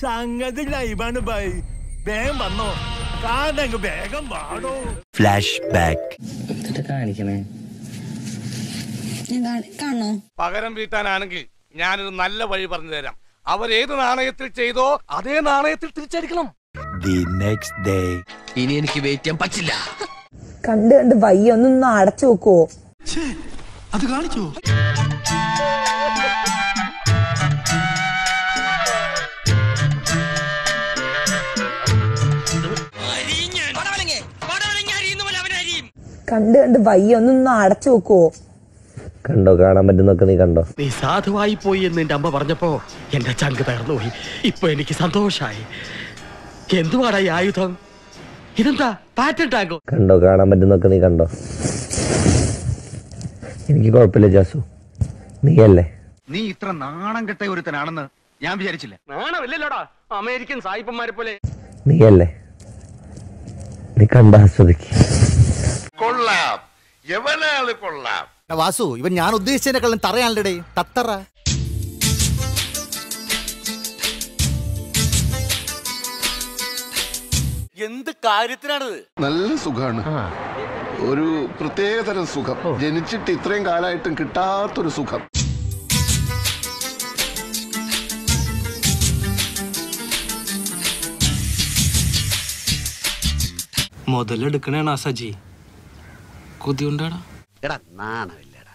സംഗതി ലൈവാണ് ബൈ. വേഗം വന്നോ. കാണ്ടങ്ങ് വേഗം വാടോ. ഫ്ലാഷ് ബാക്ക് കാണിക്കണേ? കാണ- പകരം വീട്ടാനാണെങ്കിൽ ഞാനൊരു നല്ല വഴി പറഞ്ഞു തരാം. അവരേത് നാണയത്തിൽ ചെയ്തോ അതേ നാണയത്തിൽ തിരിച്ചടിക്കണം. ദി നെക്സ്റ്റ് ഡേ ഇനി എനിക്ക് വെയിറ്റ് ചെയ്യാൻ പറ്റില്ല. കണ്ട് കണ്ട് വയ്യ അടച്ചു വെക്കുവോ? അത് കാണിച്ചോ? കണ്ട് കണ്ട് വയ്യ. ഒന്നൊന്ന് അടച്ചു വെക്കുവോ? കണ്ടോ? കാണാൻ പറ്റുന്നൊക്കെ നീ കണ്ടോ? നീ സാധുവായി പോയി എന്ന് എന്റെ അമ്മ പറഞ്ഞപ്പോ എന്റെ ചങ്ക് തകർന്നു പോയി ഇപ്പൊ എനിക്ക് സന്തോഷായി. എന്തുവാടാ ഈ ആയുധം? ഇതെന്താ? പാറ്റൻ ടാങ്കോ? കണ്ടോ? കാണാൻ പറ്റുന്നൊക്കെ നീ കണ്ടോ? എനിക്ക് കുഴപ്പമില്ല ജാസു. നീ അല്ലേ നീ ഇത്ര നാണം കെട്ട ഒരുത്തനാണെന്ന് ഞാൻ വിചാരിച്ചില്ല. നാണമില്ലല്ലോടാ. അമേരിക്കൻ സായിപ്പന്മാരെ പോലെ നീ അല്ലേ നീ കണ്ട ആസ്വദിക്ക്. കൊള്ളാം. എവനാൾ കൊള്ളാം. വാസു ഇവൻ ഞാൻ ഉദ്ദേശിച്ചതിനെക്കാളും തറയാണല്ലേ തത്തറ. എന്ത് കാര്യത്തിനാണിത്? നല്ല സുഖാണ്. ഒരു പ്രത്യേകതരം സുഖം. ജനിച്ചിട്ട് ഇത്രയും കാലമായിട്ടും കിട്ടാത്തൊരു സുഖം. മുതലെടുക്കണേണ സജി కొద్ది ఉండాడా? ఎడా నానవిల్లేడా?